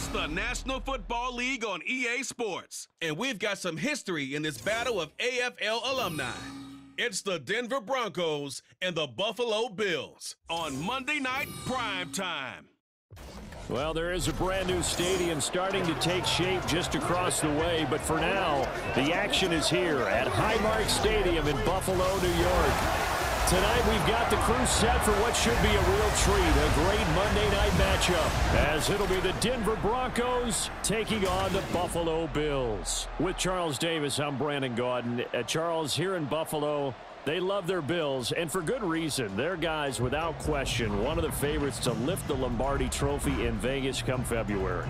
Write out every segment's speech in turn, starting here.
It's the National Football League on EA Sports, and we've got some history in this battle of AFL alumni. It's the Denver Broncos and the Buffalo Bills on Monday Night Prime Time. Well, there is a brand new stadium starting to take shape just across the way, but for now, the action is here at Highmark Stadium in Buffalo, New York. Tonight, we've got the crew set for what should be a real treat, a great Monday night matchup, as it'll be the Denver Broncos taking on the Buffalo Bills. With Charles Davis, I'm Brandon Gaudin. Uh, Charles, here in Buffalo, they love their Bills, and for good reason. Their guys, without question, one of the favorites to lift the Lombardi Trophy in Vegas come February.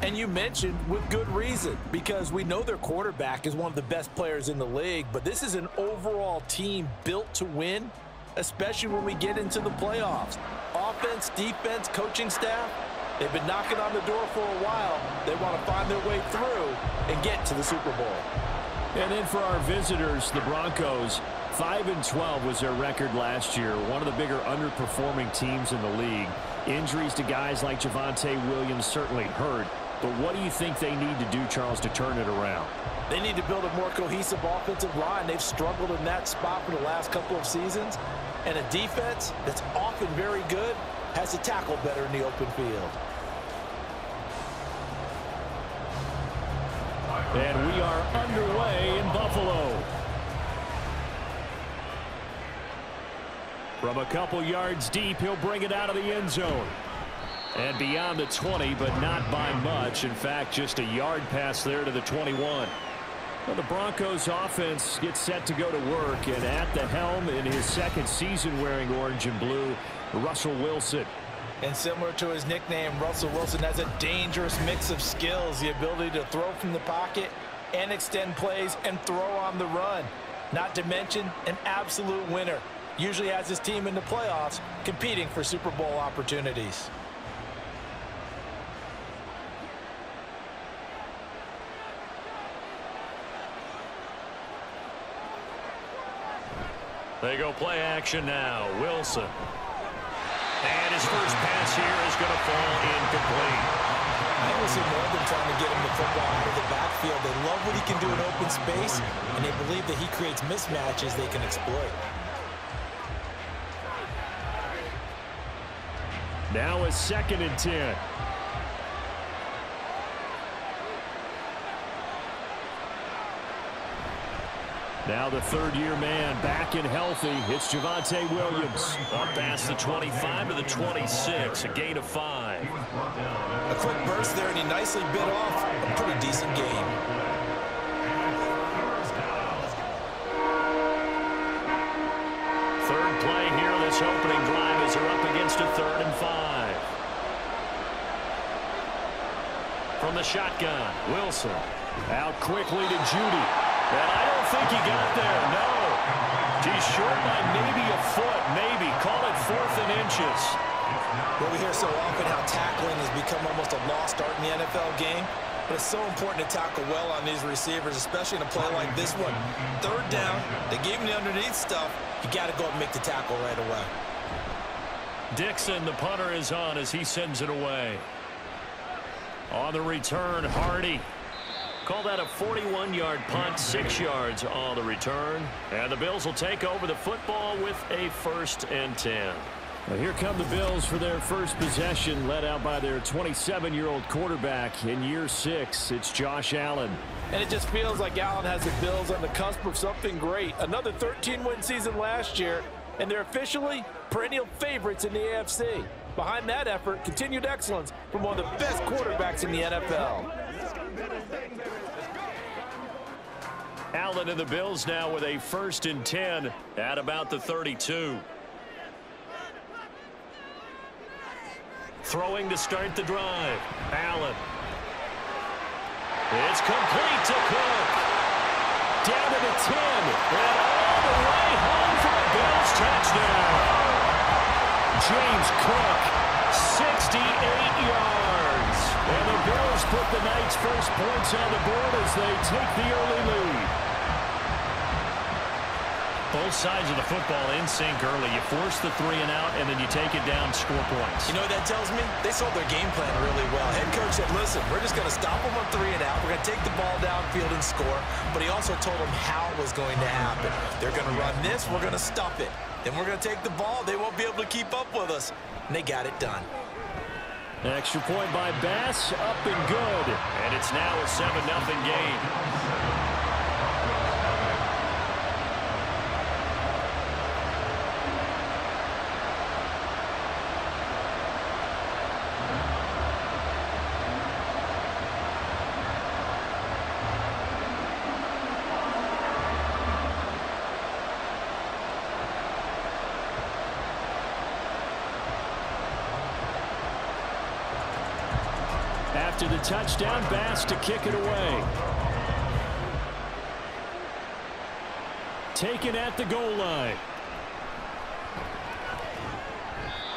And you mentioned with good reason, because we know their quarterback is one of the best players in the league, but this is an overall team built to win, especially when we get into the playoffs. Offense, defense, coaching staff, they've been knocking on the door for a while. They want to find their way through and get to the Super Bowl. And then for our visitors, the Broncos, 5 and 12 was their record last year. One of the bigger underperforming teams in the league. Injuries to guys like Javonte Williams certainly hurt. But what do you think they need to do, Charles, to turn it around? They need to build a more cohesive offensive line. They've struggled in that spot for the last couple of seasons. And a defense that's often very good has to tackle better in the open field. And we are underway in Buffalo. From a couple yards deep, he'll bring it out of the end zone. And beyond the 20, but not by much. In fact, just a yard pass there to the 21. Well, the Broncos offense gets set to go to work, and at the helm in his second season wearing orange and blue, Russell Wilson. And similar to his nickname, Russell Wilson has a dangerous mix of skills, the ability to throw from the pocket and extend plays and throw on the run. Not to mention an absolute winner usually has his team in the playoffs competing for Super Bowl opportunities. They go play action now. Wilson. And his first pass here is going to fall incomplete. I we see more than trying to get him the football into the backfield. They love what he can do in open space, and they believe that he creates mismatches they can exploit. Now a second and 10. Now the third-year man back and healthy. It's Javonte Williams. Up past the 25 to the 26, a gain of five. A quick burst there, and he nicely bit off a pretty decent game. Third play here this opening drive as they're up against a third and five. From the shotgun, Wilson. Out quickly to Jeudy. And I don't think he got there, no. He's short by maybe a foot, maybe. Call it fourth and inches. Well, we hear so often how tackling has become almost a lost art in the NFL game. But it's so important to tackle well on these receivers, especially in a play like this one. Third down, they gave him the underneath stuff. You got to go and make the tackle right away. Dixon, the punter, is on as he sends it away. On the return, Harty. Call that a 41-yard punt, six yards on the return. And the Bills will take over the football with a first and 10. Well, here come the Bills for their first possession, led out by their 27-year-old quarterback in year six. It's Josh Allen. And it just feels like Allen has the Bills on the cusp of something great. Another 13-win season last year, and they're officially perennial favorites in the AFC. Behind that effort, continued excellence from one of the best quarterbacks in the NFL. Allen and the Bills now with a first and 10 at about the 32. Throwing to start the drive. Allen. It's complete to Cook. Down to the 10. And all the way home for a Bills touchdown. James Cook, 68 yards. And the Bills put the night's first points on the board as they take the early lead. Both sides of the football in sync early. You force the three and out, and then you take it down, score points. You know what that tells me? They sold their game plan really well. Head coach said, listen, we're just going to stop them on three and out. We're going to take the ball downfield and score. But he also told them how it was going to happen. They're going to run this. We're going to stop it. Then we're going to take the ball. They won't be able to keep up with us. And they got it done. Extra point by Bass, up and good. And it's now a 7-0 game. After the touchdown, Bass to kick it away. Taken at the goal line.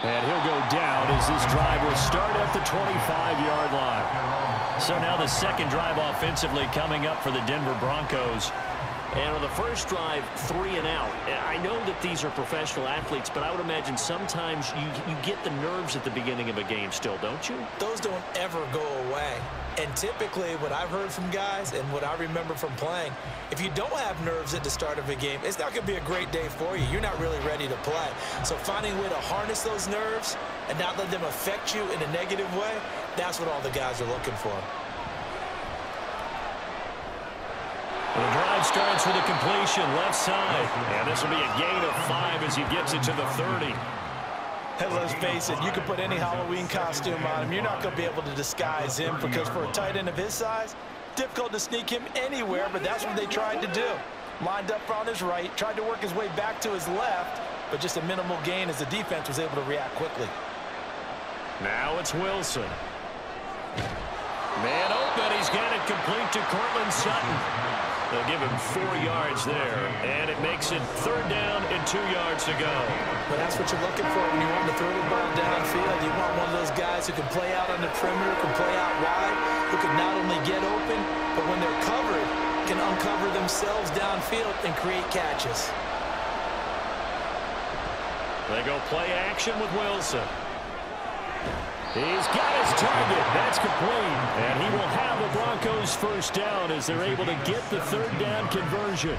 And he'll go down as this drive will start at the 25-yard line. So now the second drive offensively coming up for the Denver Broncos. And on the first drive, three and out. I know that these are professional athletes, but I would imagine sometimes you, you get the nerves at the beginning of a game still, don't you? Those don't ever go away. And typically what I've heard from guys and what I remember from playing, if you don't have nerves at the start of a game, it's not going to be a great day for you. You're not really ready to play. So finding a way to harness those nerves and not let them affect you in a negative way, that's what all the guys are looking for. The drive starts with a completion left side. And this will be a gain of five as he gets it to the 30. And let's face it, you can put any Halloween costume on him. You're not going to be able to disguise him because for a tight end of his size, difficult to sneak him anywhere, but that's what they tried to do. Lined up on his right, tried to work his way back to his left, but just a minimal gain as the defense was able to react quickly. Now it's Wilson. Man oh, open, he's got it complete to Courtland Sutton. They'll give him four yards there, and it makes it third down and two yards to go. But that's what you're looking for when you want to throw the ball downfield. You want one of those guys who can play out on the perimeter, can play out wide, who can not only get open, but when they're covered, can uncover themselves downfield and create catches. They go play action with Wilson. He's got his target. That's complete. And he will have the Broncos first down as they're able to get the third down conversion.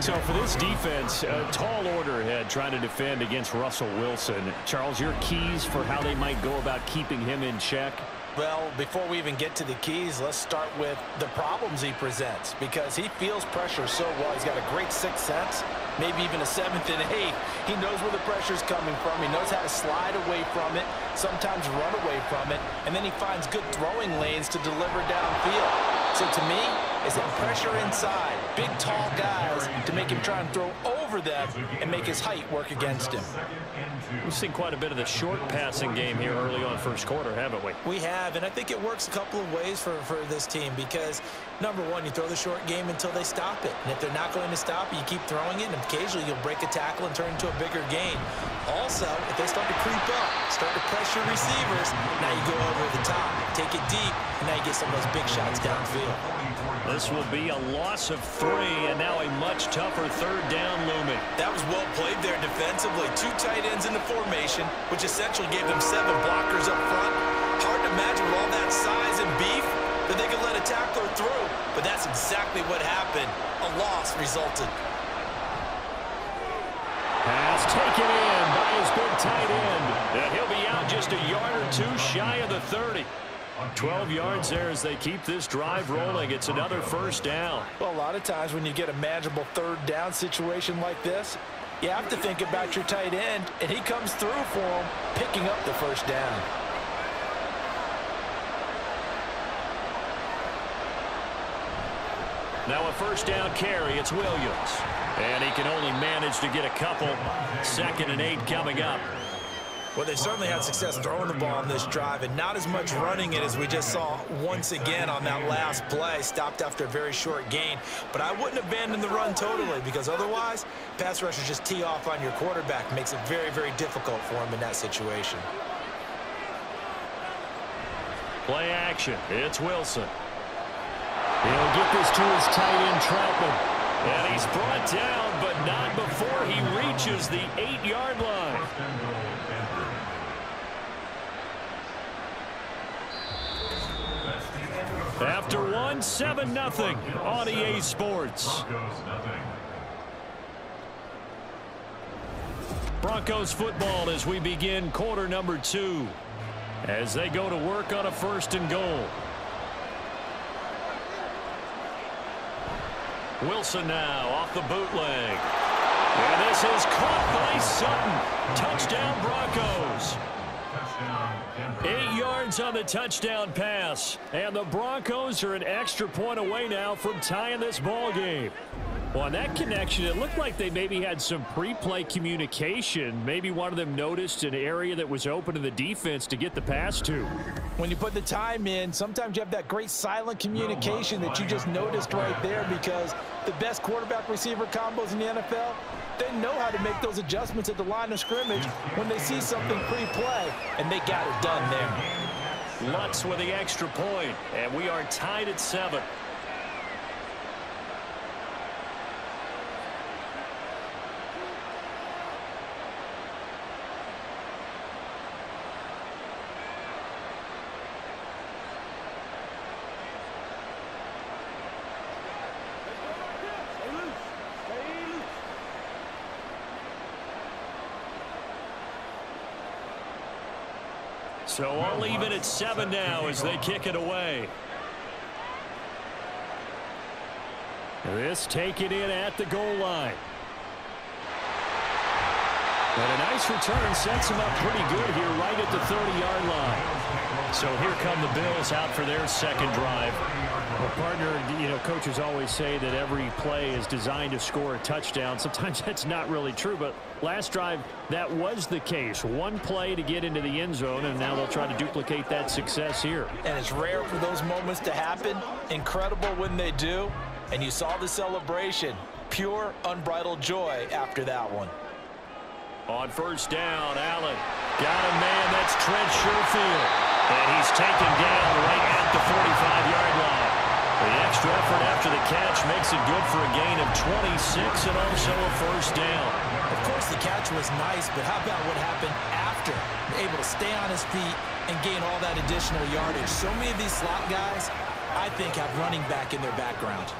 So for this defense, a tall order ahead trying to defend against Russell Wilson. Charles, your keys for how they might go about keeping him in check? Well, before we even get to the keys, let's start with the problems he presents because he feels pressure so well. He's got a great sixth sense, maybe even a seventh and eighth. He knows where the pressure is coming from. He knows how to slide away from it, sometimes run away from it, and then he finds good throwing lanes to deliver downfield. So to me, it's that pressure inside, big, tall guys to make him try and throw over them and make his height work against him. We've seen quite a bit of the short passing game here early on first quarter, haven't we? We have, and I think it works a couple of ways for, for this team because, number one, you throw the short game until they stop it. And if they're not going to stop it, you keep throwing it, and occasionally you'll break a tackle and turn into a bigger gain. Also, if they start to creep up, start to pressure receivers, now you go over the top, take it deep, and now you get some of those big shots downfield. This will be a loss of three, and now a much tougher third down looming. That was well played there defensively. Two tight ends in the formation, which essentially gave them seven blockers up front. Hard to imagine with all that size and beef that they could let a tackler through, but that's exactly what happened. A loss resulted. Pass taken in tight end. And he'll be out just a yard or two shy of the 30. 12 yards there as they keep this drive rolling. It's another first down. Well, a lot of times when you get a manageable third down situation like this, you have to think about your tight end, and he comes through for him, picking up the first down. Now a first down carry. It's Williams. And he can only manage to get a couple. Second and eight coming up. Well, they certainly had success throwing the ball on this drive and not as much running it as we just saw once again on that last play. Stopped after a very short gain. But I wouldn't abandon the run totally because otherwise, pass rushers just tee off on your quarterback. Makes it very, very difficult for him in that situation. Play action. It's Wilson. He'll get this to his tight end, Trautman. And he's brought down, but not before he reaches the eight-yard line. After one, 7-0 on EA Sports. Broncos football as we begin quarter number two as they go to work on a first and goal. Wilson now off the bootleg. And this is caught by Sutton. Touchdown Broncos. Eight yards on the touchdown pass. And the Broncos are an extra point away now from tying this ball game. Well, on that connection, it looked like they maybe had some pre-play communication. Maybe one of them noticed an area that was open to the defense to get the pass to. When you put the time in, sometimes you have that great silent communication that you just noticed right there because the best quarterback-receiver combos in the NFL, they know how to make those adjustments at the line of scrimmage when they see something pre-play, and they got it done there. Lutz with the extra point, and we are tied at seven. So all even at seven now as they kick it away. This taken in at the goal line. But a nice return sets him up pretty good here right at the 30-yard line. So here come the Bills out for their second drive. Well, partner, you know, coaches always say that every play is designed to score a touchdown. Sometimes that's not really true, but last drive, that was the case. One play to get into the end zone, and now they'll try to duplicate that success here. And it's rare for those moments to happen. Incredible when they do. And you saw the celebration. Pure, unbridled joy after that one. On first down, Allen. Got a man, that's Trent Sherfield. And he's taken down right at the 45-yard line. The extra effort after the catch makes it good for a gain of 26 and also a first down. Of course, the catch was nice, but how about what happened after? Able to stay on his feet and gain all that additional yardage. So many of these slot guys, I think, have running back in their background.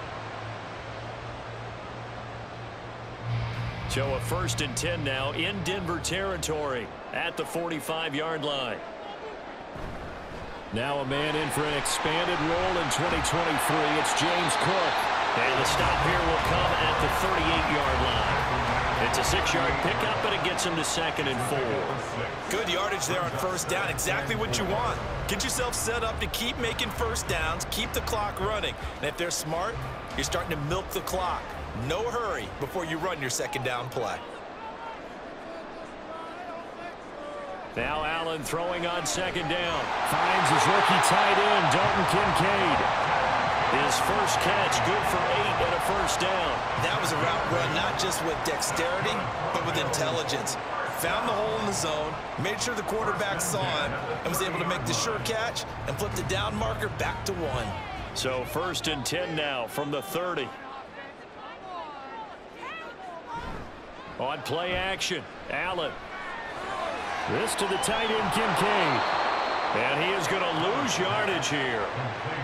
So a first and 10 now in Denver territory at the 45-yard line. Now a man in for an expanded role in 2023. It's James Cook. And the stop here will come at the 38-yard line. It's a six-yard pickup, but it gets him to second and four. Good yardage there on first down. Exactly what you want. Get yourself set up to keep making first downs, keep the clock running. And if they're smart, you're starting to milk the clock. No hurry before you run your second down play. Now Allen throwing on second down. Finds his rookie tight end, Dalton Kincaid. His first catch, good for eight and a first down. That was a route run not just with dexterity, but with intelligence. Found the hole in the zone, made sure the quarterback saw him, and was able to make the sure catch and flip the down marker back to one. So first and 10 now from the 30. On play action, Allen this to the tight end, Kincaid. And he is going to lose yardage here.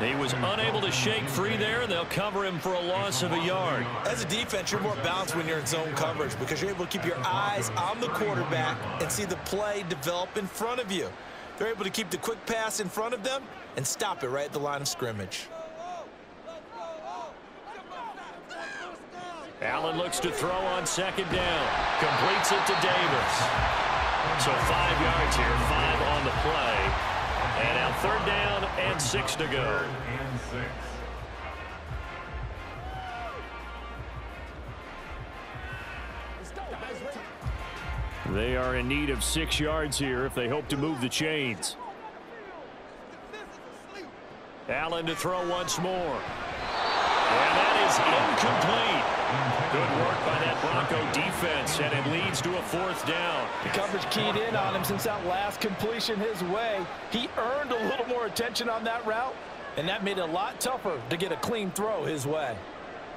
He was unable to shake free there. They'll cover him for a loss of a yard. As a defense, you're more balanced when you're in zone coverage because you're able to keep your eyes on the quarterback and see the play develop in front of you. They're able to keep the quick pass in front of them and stop it right at the line of scrimmage. Allen looks to throw on second down. Completes it to Davis. So five yards here, five on the play. And now third down and six to go. They are in need of six yards here if they hope to move the chains. Allen to throw once more. And that is incomplete. Good work by that Bronco defense, and it leads to a fourth down. The coverage keyed in on him since that last completion his way. He earned a little more attention on that route, and that made it a lot tougher to get a clean throw his way.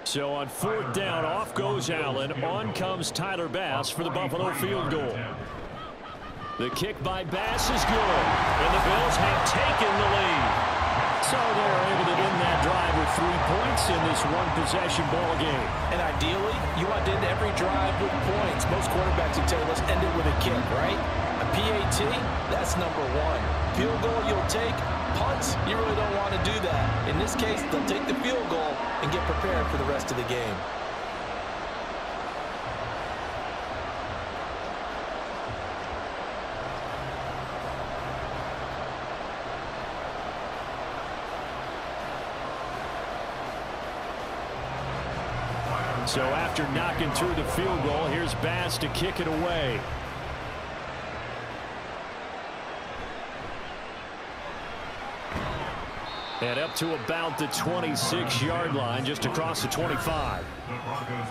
So on fourth down, off goes Allen. On comes Tyler Bass for the Buffalo field goal. The kick by Bass is good. And the Bills have taken the lead. So they're able to end that drive with three points in this one-possession ball game. And ideally, you want to end every drive with points. Most quarterbacks would tell you, let's end it with a kick, right? A PAT, that's number one. Field goal you'll take, punts, you really don't want to do that. In this case, they'll take the field goal and get prepared for the rest of the game. So after knocking through the field goal, here's Bass to kick it away. And up to about the 26-yard line, just across the 25.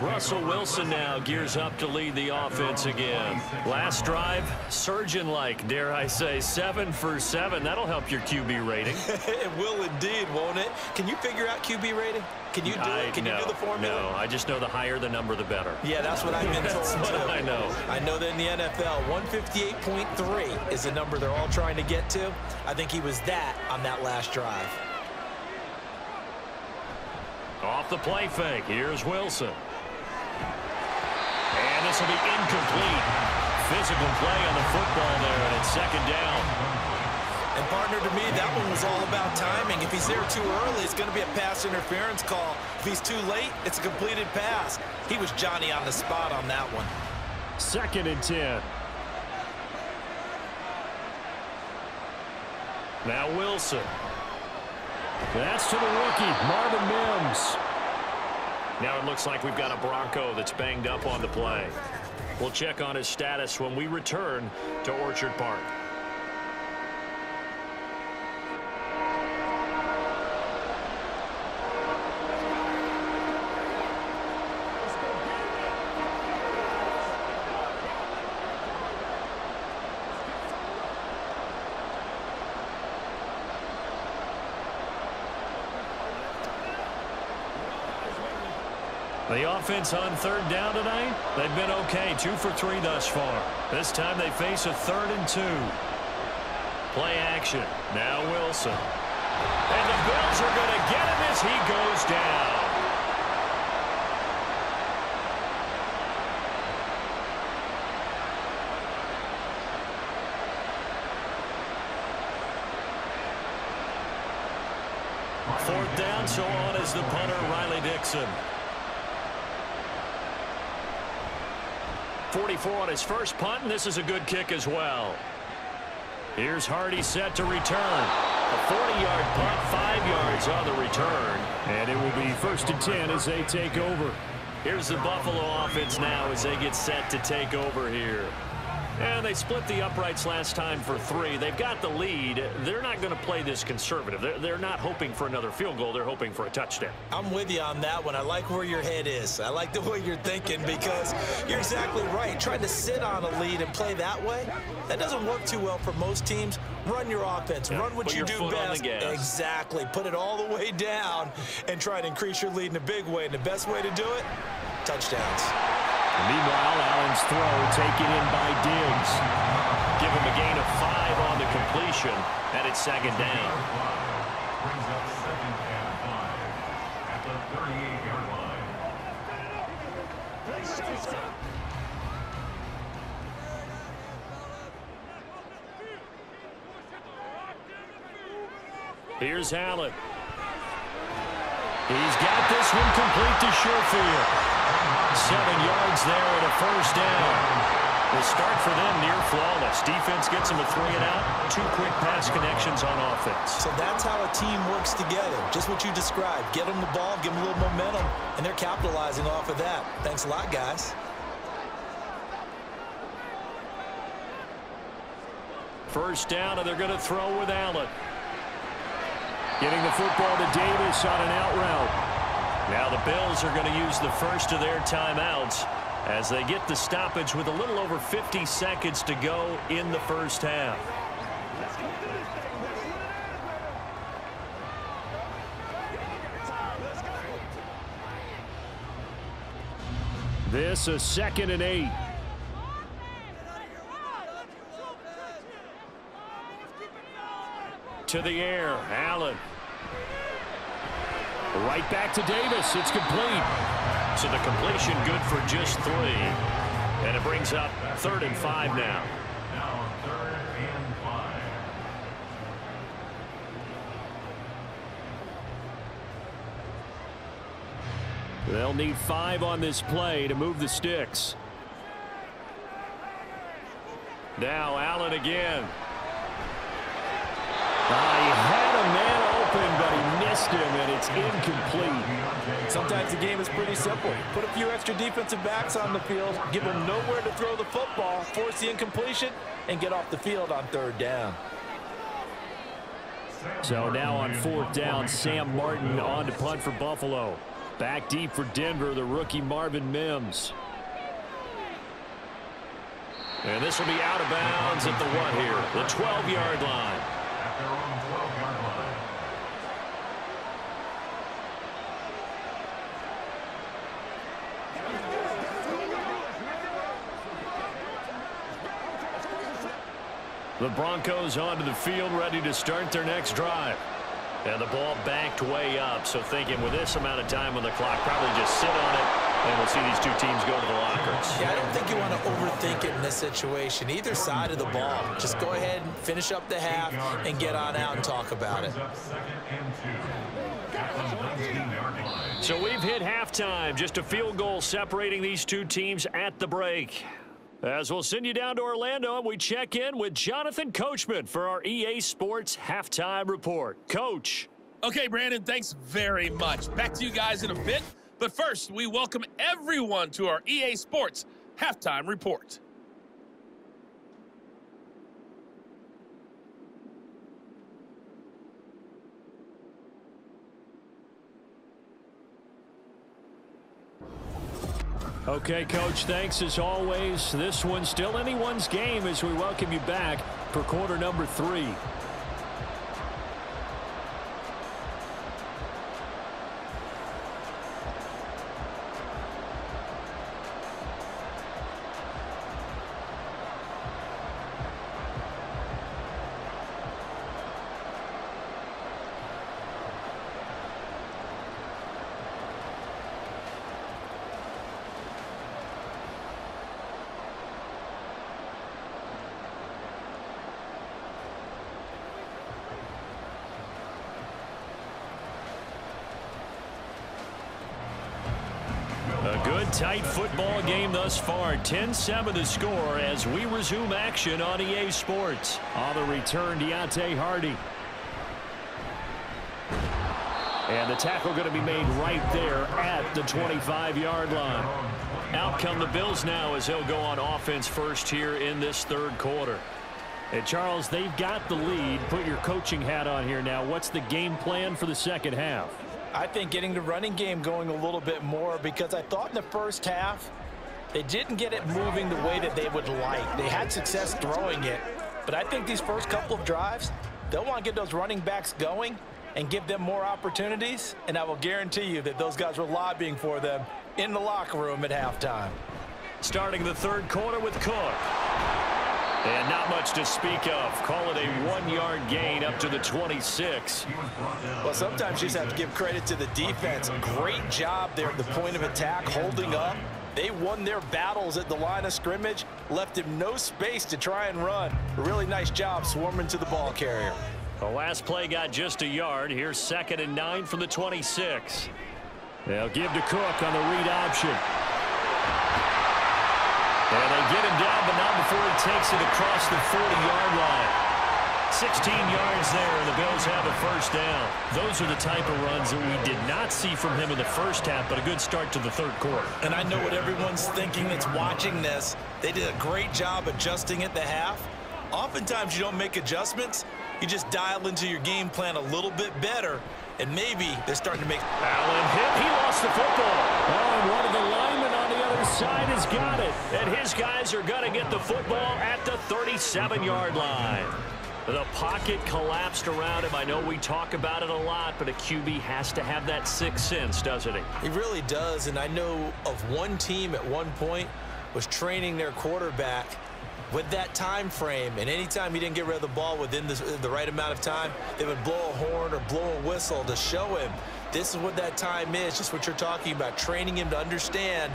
Russell Wilson now gears up to lead the offense again. Last drive, surgeon-like, dare I say, seven for seven. That'll help your QB rating. it will indeed, won't it? Can you figure out QB rating? Can you do I, it? Can no, you do the formula? No, I just know the higher the number, the better. Yeah, that's what I've been told That's what too. I know. I know that in the NFL, 158.3 is the number they're all trying to get to. I think he was that on that last drive. Off the play fake, here's Wilson. And this will be incomplete. Physical play on the football there, and it's second down. And partner, to me, that one was all about timing. If he's there too early, it's going to be a pass interference call. If he's too late, it's a completed pass. He was Johnny on the spot on that one. Second and 10. Now Wilson. That's to the rookie, Marvin Mims. Now it looks like we've got a Bronco that's banged up on the play. We'll check on his status when we return to Orchard Park. The offense on third down tonight, they've been okay. Two for three thus far. This time they face a third and two. Play action. Now Wilson. And the Bills are going to get him as he goes down. Fourth down, so on is the punter, Riley Dixon. 44 on his first punt, and this is a good kick as well. Here's Harty set to return. A 40-yard punt, five yards on the return. And it will be first and 10 as they take over. Here's the Buffalo offense now as they get set to take over here. And they split the uprights last time for three. They've got the lead. They're not going to play this conservative. They're, they're not hoping for another field goal. They're hoping for a touchdown. I'm with you on that one. I like where your head is. I like the way you're thinking because you're exactly right. Trying to sit on a lead and play that way, that doesn't work too well for most teams. Run your offense. Yeah, Run what you do best. Exactly. Put it all the way down and try to increase your lead in a big way. And the best way to do it, touchdowns. Meanwhile, Allen's throw taken in by Diggs. Give him a gain of five on the completion, and it's second down. Brings up second and five at the 38-yard line. Here's Allen. He's got this one complete to Sherfield. Seven yards there and a first down. The start for them near flawless. Defense gets them a three and out. Two quick pass connections on offense. So that's how a team works together. Just what you described. Get them the ball, give them a little momentum, and they're capitalizing off of that. Thanks a lot, guys. First down, and they're going to throw with Allen. Getting the football to Davis on an out route. Now the Bills are going to use the first of their timeouts as they get the stoppage with a little over 50 seconds to go in the first half. This a second and eight. To the air, Allen. Right back to Davis. It's complete. So the completion good for just three. And it brings up third and five now. Now third and five. They'll need five on this play to move the sticks. Now Allen again. Ah, missed him, and it's incomplete. Sometimes the game is pretty simple. Put a few extra defensive backs on the field, give them nowhere to throw the football, force the incompletion, and get off the field on third down. So now on fourth down, Sam Martin on to punt for Buffalo. Back deep for Denver, the rookie Marvin Mims. And this will be out of bounds at the what here? The 12-yard line. At their own 12-yard line. The Broncos onto the field ready to start their next drive. And the ball backed way up, so thinking with this amount of time on the clock, probably just sit on it, and we'll see these two teams go to the lockers. Yeah, I don't think you want to overthink it in this situation. Either side of the ball. Just go ahead and finish up the half and get on out and talk about it. Brings up second and two. At the 19-yard line. So we've hit halftime. Just a field goal separating these two teams at the break. As we'll send you down to Orlando, and we check in with Jonathan Coachman for our EA Sports Halftime Report. Coach. Okay, Brandon, thanks very much. Back to you guys in a bit. But first, we welcome everyone to our EA Sports Halftime Report. Okay, Coach, thanks as always. This one's still anyone's game as we welcome you back for quarter number three. Tight football game thus far. 10-7 the score as we resume action on EA Sports. On the return, Deonte Harty. And the tackle going to be made right there at the 25-yard line. Out come the Bills now as they'll go on offense first here in this third quarter. And Charles, they've got the lead. Put your coaching hat on here now. What's the game plan for the second half? I think getting the running game going a little bit more because I thought in the first half they didn't get it moving the way that they would like. They had success throwing it, but I think these first couple of drives, they'll want to get those running backs going and give them more opportunities, and I will guarantee you that those guys were lobbying for them in the locker room at halftime. Starting the third quarter with Cook. And not much to speak of. Call it a one-yard gain up to the 26. Well, sometimes you just have to give credit to the defense. Great job there at the point of attack, holding up. They won their battles at the line of scrimmage, left him no space to try and run. A really nice job swarming to the ball carrier. The last play got just a yard. Here's second and nine from the 26. They'll give to Cook on the read option. And they get him down, but not before he takes it across the 40-yard line. 16 yards there, and the Bills have a first down. Those are the type of runs that we did not see from him in the first half, but a good start to the third quarter. And I know what everyone's thinking that's watching this. They did a great job adjusting at the half. Oftentimes you don't make adjustments. You just dial into your game plan a little bit better, and maybe they're starting to make Allen hit. He lost the football. Oh, and one of the side has got it. And his guys are going to get the football at the 37-yard line. The pocket collapsed around him. I know we talk about it a lot, but a QB has to have that sixth sense, doesn't he? He really does, and I know of one team at one point was training their quarterback with that time frame, and anytime he didn't get rid of the ball within the right amount of time, they would blow a horn or blow a whistle to show him this is what that time is, just what you're talking about, training him to understand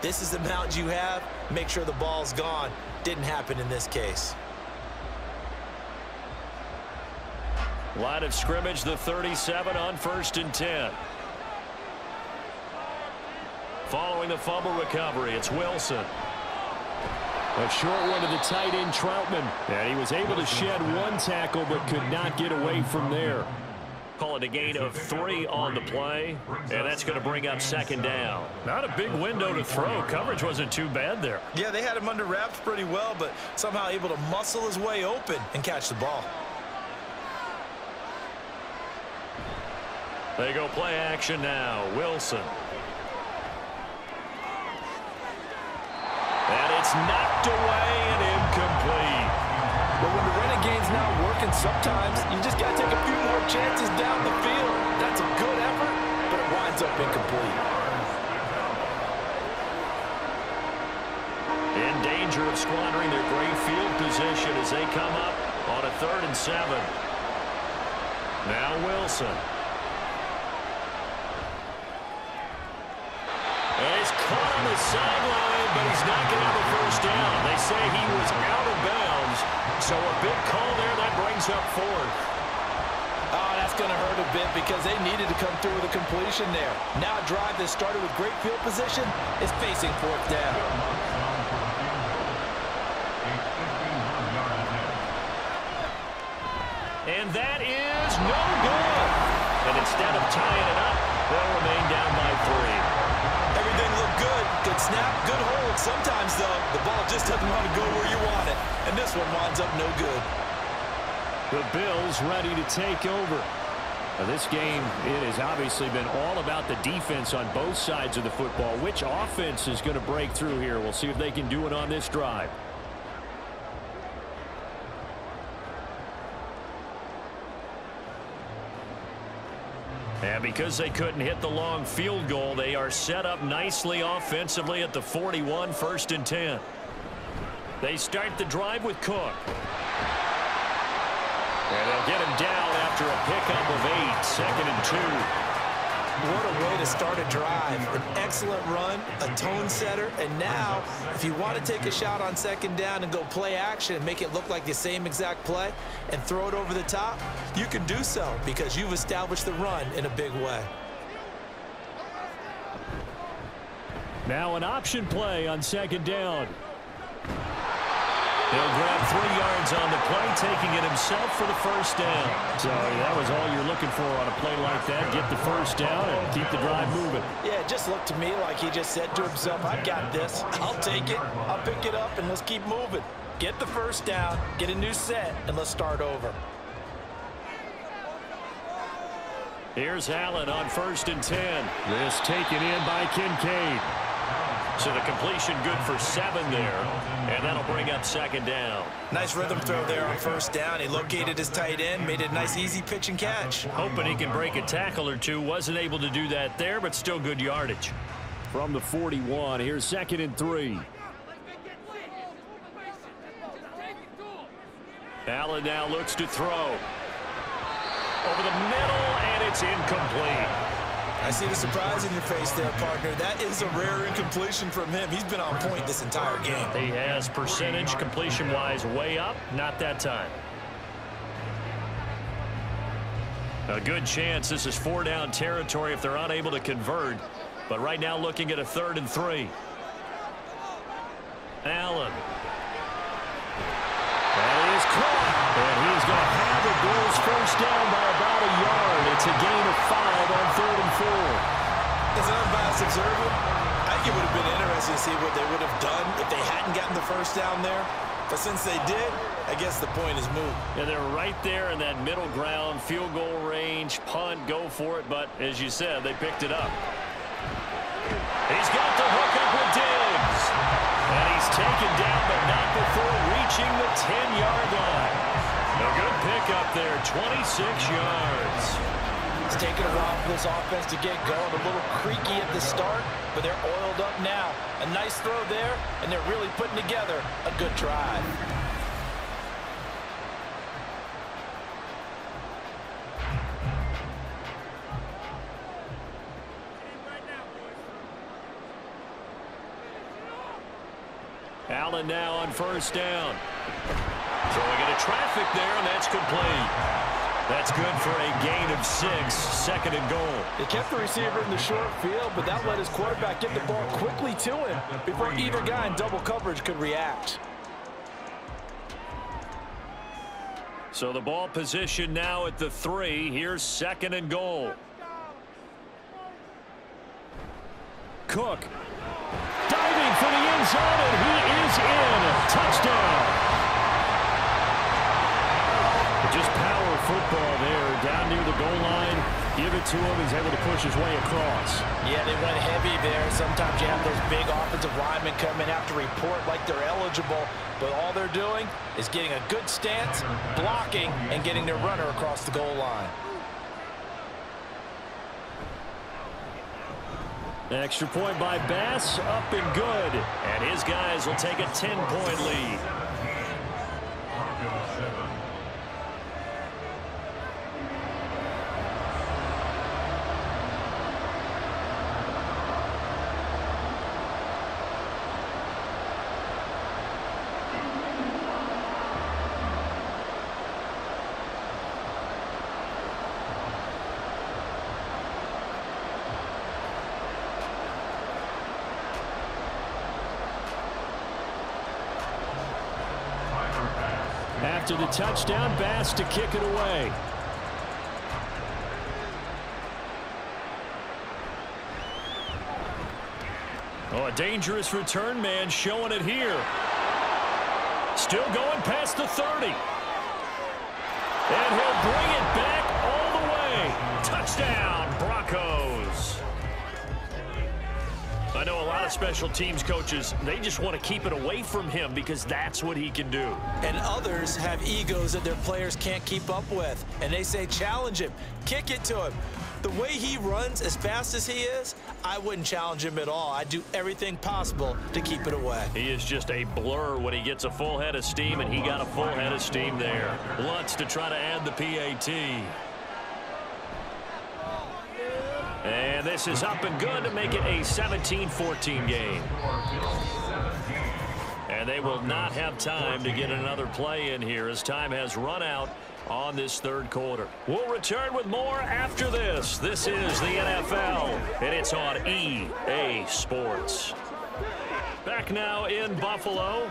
this is the amount you have, make sure the ball's gone. Didn't happen in this case. Line of scrimmage, the 37 on first and 10. Following the fumble recovery, it's Wilson. A short one to the tight end, Trautman. And he was able to shed one tackle but could not get away from there. Call it a gain of three on the play, and that's going to bring up second down. Not a big window to throw. Coverage wasn't too bad there. Yeah, they had him under wraps pretty well, but somehow able to muscle his way open and catch the ball. They go play action now. Wilson. And it's knocked away and incomplete. Game's not working, sometimes you just got to take a few more chances down the field. That's a good effort, but it winds up incomplete. In danger of squandering their great field position as they come up on a third and seven. Now Wilson. He's caught on the sideline, but he's not going to have a first down. They say he was out of bounds, so a big call there that brings up fourth. Ah, oh, that's going to hurt a bit because they needed to come through with a completion there. Now a drive that started with great field position is facing fourth down. And that is no good. And instead of tying it up, they'll remain good. Snap, good hold. Sometimes, though, the ball just doesn't want to go where you want it. And this one winds up no good. The Bills ready to take over. Now, this game, it has obviously been all about the defense on both sides of the football. Which offense is going to break through here? We'll see if they can do it on this drive. And because they couldn't hit the long field goal, they are set up nicely offensively at the 41, first and 10. They start the drive with Cook. And they'll get him down after a pickup of eight, second and two. What a way to start a drive. An excellent run, a tone setter, and now if you want to take a shot on second down and go play action and make it look like the same exact play and throw it over the top, you can do so because you've established the run in a big way. Now an option play on second down. He'll grab three yards on the play, taking it himself for the first down. So that was all you're looking for on a play like that. Get the first down and keep the drive moving. Yeah, it just looked to me like he just said to himself, I got this. I'll take it. I'll pick it up, and let's keep moving. Get the first down, get a new set, and let's start over. Here's Allen on first and 10. This taken in by Kincaid. So the completion good for seven there, and that'll bring up second down. Nice rhythm throw there on first down. He located his tight end, made it a nice easy pitch and catch. Hoping he can break a tackle or two. Wasn't able to do that there, but still good yardage. From the 41, here's second and three. Allen now looks to throw. Over the middle, and it's incomplete. I see the surprise in your face there, partner. That is a rare incompletion from him. He's been on point this entire game. He has percentage completion-wise way up. Not that time. A good chance this is four-down territory if they're unable to convert. But right now looking at a third and three. Allen. That is caught. And he's going to have the Bills first down by about a yard. It's a gain of five on unbiased observer, I think it would have been interesting to see what they would have done if they hadn't gotten the first down there. But since they did, I guess the point is moved. Yeah, they're right there in that middle ground, field goal range, punt, go for it. But as you said, they picked it up. He's got the hook up with Diggs. And he's taken down, but not before reaching the 10-yard line. A good pickup there, 26 yards. It's taken a while for this offense to get going. A little creaky at the start, but they're oiled up now. A nice throw there, and they're really putting together a good drive. Allen now on first down. Throwing into traffic there, and that's complete. That's good for a gain of six, second and goal. They kept the receiver in the short field, but that let his quarterback get the ball quickly to him before either guy in double coverage could react. So the ball position now at the three. Here's second and goal. Cook diving for the end zone, and he is in. Touchdown. Just football there, down near the goal line. Give it to him. He's able to push his way across. Yeah, they went heavy there. Sometimes you have those big offensive linemen come in, have to report like they're eligible, but all they're doing is getting a good stance, blocking, and getting their runner across the goal line. Extra point by Bass, up and good. And his guys will take a 10-point lead. After the touchdown, Bass to kick it away. Oh, a dangerous return man showing it here. Still going past the 30. Of special teams coaches, they just want to keep it away from him because that's what he can do. And others have egos that their players can't keep up with. And they say, challenge him, kick it to him. The way he runs as fast as he is, I wouldn't challenge him at all. I'd do everything possible to keep it away. He is just a blur when he gets a full head of steam, and he got a full head of steam there. Lutz to try to add the PAT. And this is up and good to make it a 17-14 game. And they will not have time to get another play in here as time has run out on this third quarter. We'll return with more after this. This is the NFL, and it's on EA Sports. Back now in Buffalo,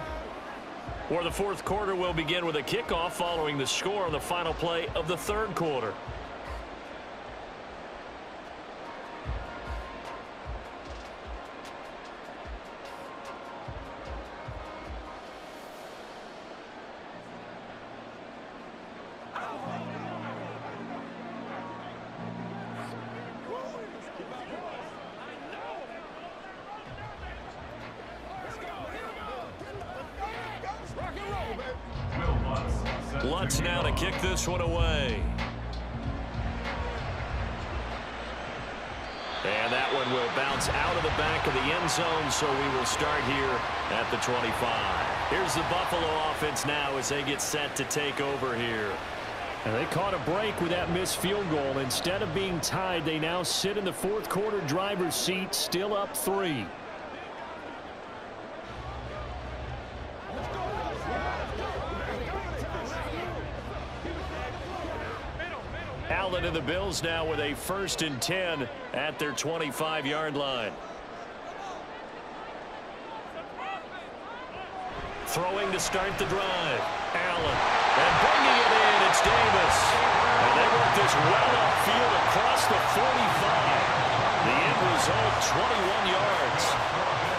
where the fourth quarter will begin with a kickoff following the score on the final play of the third quarter. The Buffalo offense now as they get set to take over here. And they caught a break with that missed field goal. Instead of being tied, they now sit in the fourth quarter driver's seat, still up three. Allen and the Bills now with a first and 10 at their 25-yard line. Throwing to start the drive. Allen. And bringing it in, it's Davis. And they work this well upfield across the 45. The end result, 21 yards.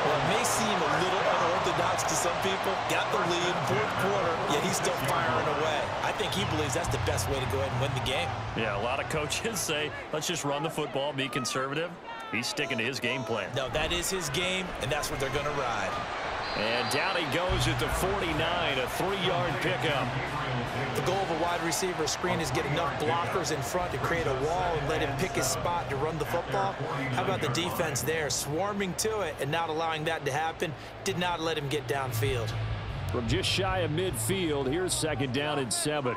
Well, it may seem a little unorthodox to some people. Got the lead, fourth quarter, yet he's still firing away. I think he believes that's the best way to go ahead and win the game. Yeah, a lot of coaches say, let's just run the football, be conservative. He's sticking to his game plan. No, that is his game, and that's what they're going to ride. And down he goes at the 49, a three-yard pickup. The goal of a wide receiver screen is get enough blockers in front to create a wall and let him pick his spot to run the football. How about the defense there, swarming to it and not allowing that to happen, did not let him get downfield. From just shy of midfield, here's second down and seven.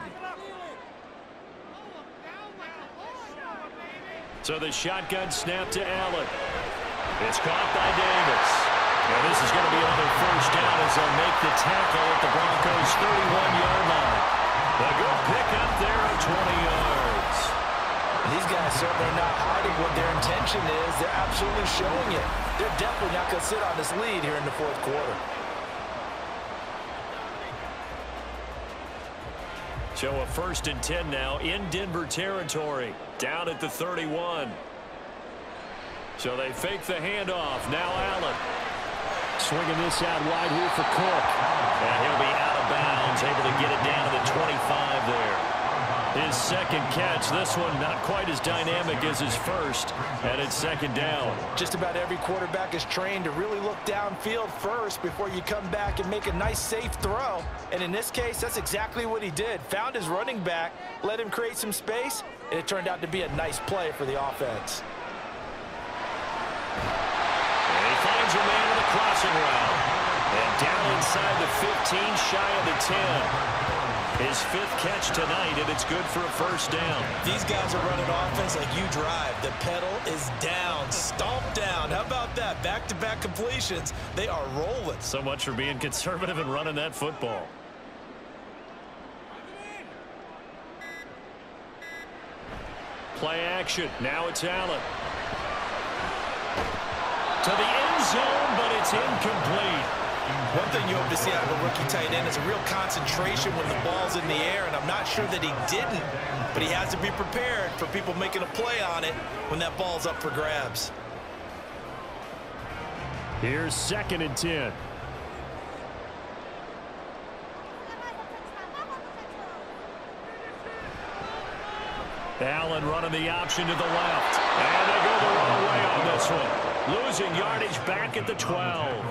So the shotgun snap to Allen. It's caught by Davis. And this is going to be another first down as they'll make the tackle at the Broncos' 31-yard line. A good pickup there of 20 yards. These guys certainly are not hiding what their intention is. They're absolutely showing it. They're definitely not going to sit on this lead here in the fourth quarter. So a first and 10 now in Denver territory. Down at the 31. So they fake the handoff. Now Allen. Swinging this out wide here for Cook. And he'll be out of bounds, able to get it down to the 25 there. His second catch. This one not quite as dynamic as his first. And it's second down. Just about every quarterback is trained to really look downfield first before you come back and make a nice, safe throw. And in this case, that's exactly what he did. Found his running back, let him create some space, and it turned out to be a nice play for the offense. And he finds a man crossing route. And down inside the 15, shy of the 10. His fifth catch tonight, and it's good for a first down. These guys are running offense like you drive. The pedal is down, stomp down. How about that? Back-to-back -back completions. They are rolling. So much for being conservative and running that football. Play action. Now it's Allen. To the end zone, but it's incomplete. One thing you hope to see out of a rookie tight end is a real concentration when the ball's in the air, and I'm not sure that he didn't, but he has to be prepared for people making a play on it when that ball's up for grabs. Here's second and 10. Allen running the option to the left. And they go the wrong way on this one. Losing yardage back at the 12.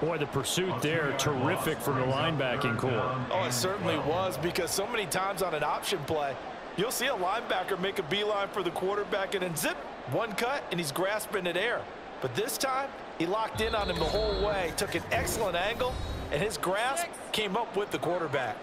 Boy, the pursuit there, terrific from the linebacking corps. Oh, it certainly was because so many times on an option play, you'll see a linebacker make a beeline for the quarterback and then zip, one cut, and he's grasping at air. But this time, he locked in on him the whole way, took an excellent angle, and his grasp came up with the quarterback.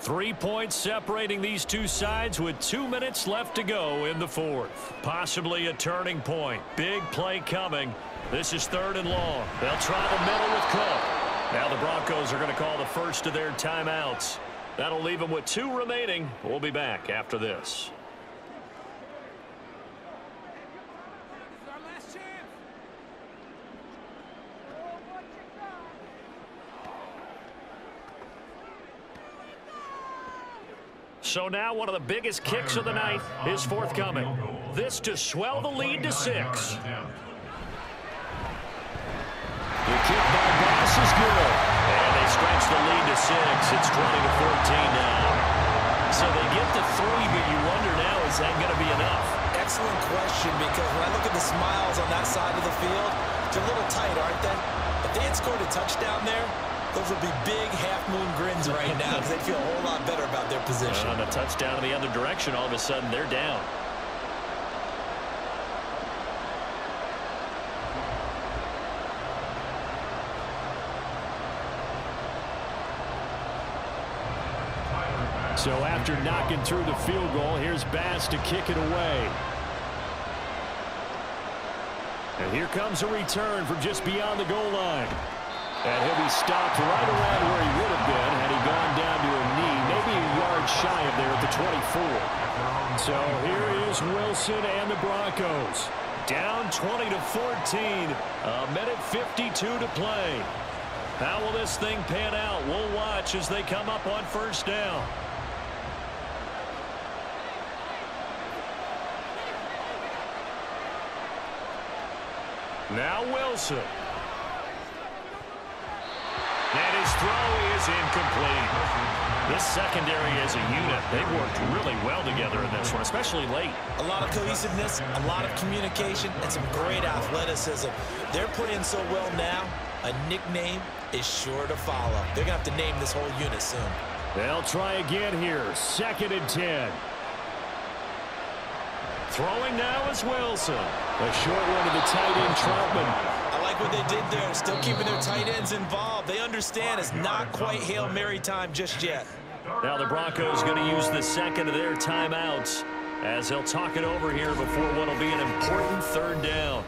Three points separating these two sides with two minutes left to go in the fourth. Possibly a turning point. Big play coming. This is third and long. They'll try the middle with Cook. Now the Broncos are going to call the first of their timeouts. That'll leave them with two remaining. We'll be back after this. So now one of the biggest kicks of the night is forthcoming. This to swell the lead to six. The kick by Bass is good. And they stretch the lead to six. It's 20 to 14 now. So they get the three, but you wonder now, is that going to be enough? Excellent question because when I look at the smiles on that side of the field, they're a little tight, aren't they? If they had scored a touchdown there, those would be big half-moon grins right now because they'd feel a whole lot better about their position. And on a touchdown in the other direction, all of a sudden they're down. So after knocking through the field goal, here's Bass to kick it away. And here comes a return from just beyond the goal line. And he'll be stopped right around where he would have been had he gone down to a knee, maybe a yard shy of there at the 24. So here is Wilson and the Broncos. Down 20 to 14. A minute 52 to play. How will this thing pan out? We'll watch as they come up on first down. Now Wilson. And his throw is incomplete. This secondary as a unit, They've worked really well together in this one, especially late. A lot of cohesiveness, a lot of communication, and some great athleticism. They're playing so well now, a nickname is sure to follow. They're going to have to name this whole unit soon. They'll try again here. Second and 10. Throwing now is Wilson. A short one to the tight end, Trautman. Like what they did there, still keeping their tight ends involved. They understand it's not quite Hail Mary time just yet. Now the Broncos going to use the second of their timeouts as they'll talk it over here before what will be an important third down.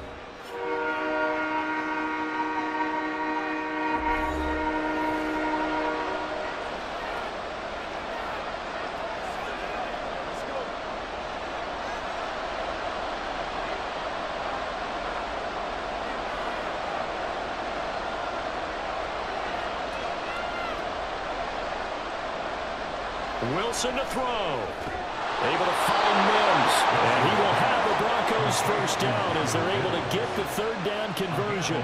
Wilson to throw. Able to find Mims. And he will have the Broncos first down as they're able to get the third down conversion.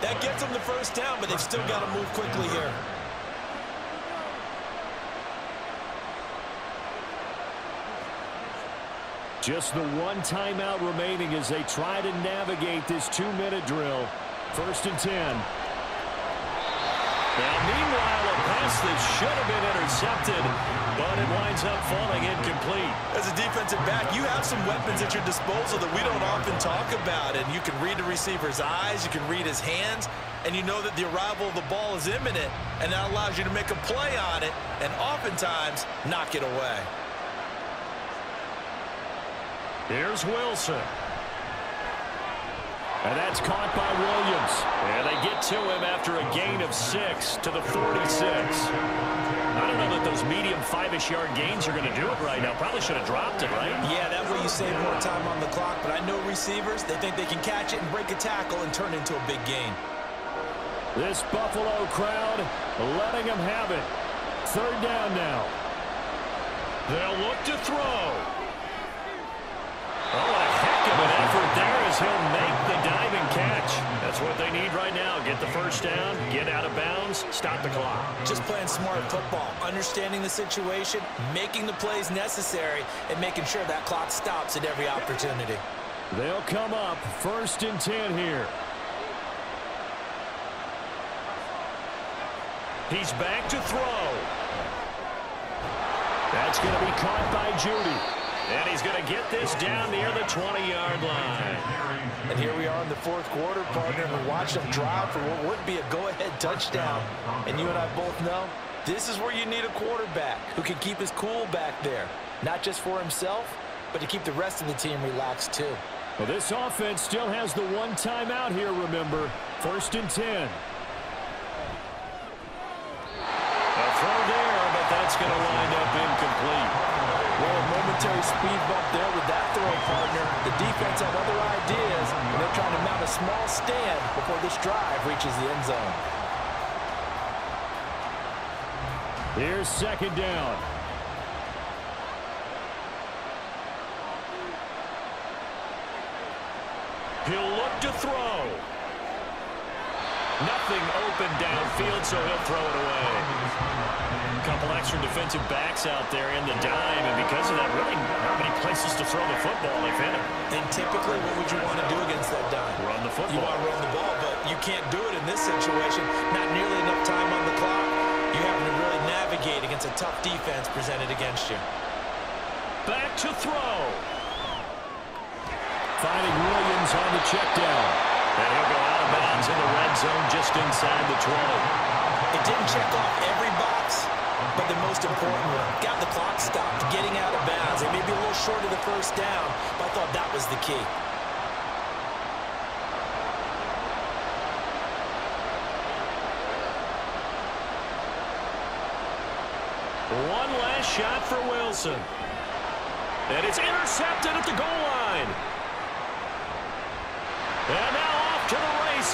That gets them the first down, but they've still got to move quickly here. Just the one timeout remaining as they try to navigate this two-minute drill. First and 10. Now, meanwhile, a pass that should have been intercepted, but it winds up falling incomplete. As a defensive back, you have some weapons at your disposal that we don't often talk about, and you can read the receiver's eyes, you can read his hands, and you know that the arrival of the ball is imminent, and that allows you to make a play on it, and oftentimes knock it away. Here's Wilson. And that's caught by Williams. And they get to him after a gain of six to the 46. I don't know that those medium five-ish yard gains are going to do it right now. Probably should have dropped it, right? Yeah, that way you save more time on the clock, but I know receivers, they think they can catch it and break a tackle and turn into a big gain. This Buffalo crowd letting them have it. Third down now. They'll look to throw. Oh, as he'll make the diving catch. That's what they need right now. Get the first down, get out of bounds, stop the clock. Just playing smart football, understanding the situation, making the plays necessary, and making sure that clock stops at every opportunity. They'll come up first and 10 here. He's back to throw. That's going to be caught by Jeudy. And he's going to get this down near the 20-yard line. And here we are in the fourth quarter, partner, and we watch them drive for what would be a go-ahead touchdown. And you and I both know this is where you need a quarterback who can keep his cool back there, not just for himself, but to keep the rest of the team relaxed too. Well, this offense still has the one timeout here, remember. First and 10. A throw there, but that's going to wind up incomplete. Momentary speed bump there with that throw, partner. The defense had other ideas, and they're trying to mount a small stand before this drive reaches the end zone. Here's second down. He'll look to throw. Nothing open downfield, so he'll throw it away. A couple extra defensive backs out there in the dime, and because of that, really not many places to throw the football, if any. And typically, what would you want to do against that dime? Run the football. You want to run the ball, but you can't do it in this situation. Not nearly enough time on the clock. You having to really navigate against a tough defense presented against you. Back to throw. Finding Williams on the check down. And he'll go out of bounds in the red zone just inside the 20. It didn't check off every box, but the most important one. Got the clock stopped, getting out of bounds. It may be a little short of the first down, but I thought that was the key. One last shot for Wilson. And it's intercepted at the goal line. And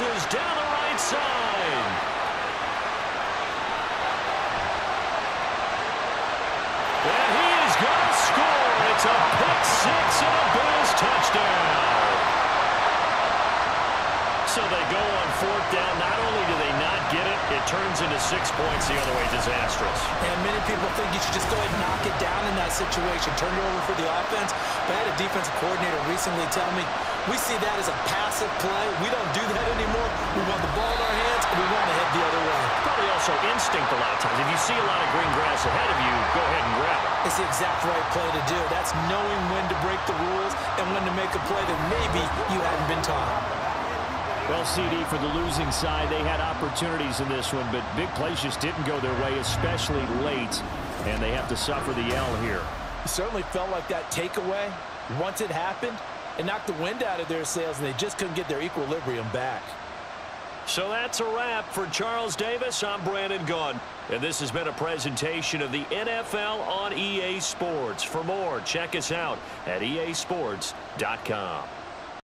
down the right side. And he is going to score. It's a pick six and a Bills touchdown. So they go on fourth down. Not only do they not get it, it turns into six points the other way. Disastrous. And many people think you should just go ahead and knock it down in that situation, turn it over for the offense. But I had a defensive coordinator recently tell me, We see that as a passive play. We don't do that anymore. We want the ball in our hands, and we want to head the other way. Probably also instinct a lot of times. If you see a lot of green grass ahead of you, go ahead and grab it. It's the exact right play to do. That's knowing when to break the rules and when to make a play that maybe you hadn't been taught. Well, CD, for the losing side, they had opportunities in this one, but big plays just didn't go their way, especially late, and they have to suffer the L here. It certainly felt like that takeaway, once it happened, it knocked the wind out of their sails, and they just couldn't get their equilibrium back. So that's a wrap for Charles Davis. I'm Brandon Gaudin. And this has been a presentation of the NFL on EA Sports. For more, check us out at easports.com.